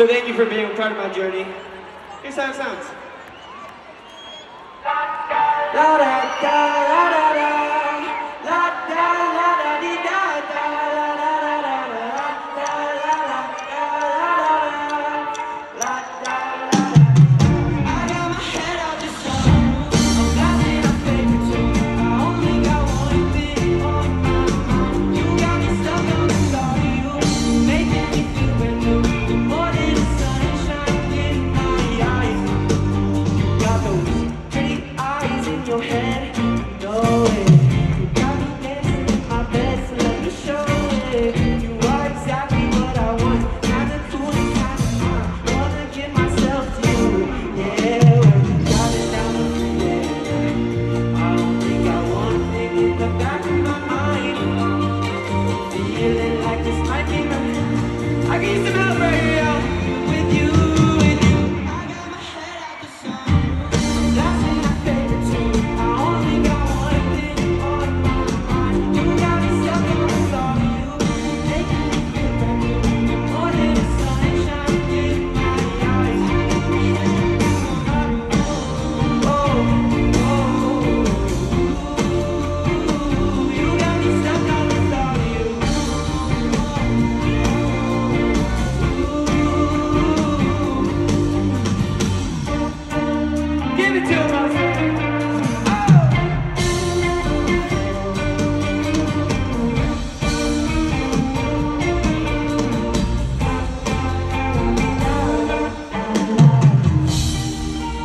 So thank you for being part of my journey. Here's how it sounds. Da da da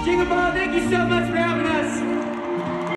Jingle Ball, thank you so much for having us.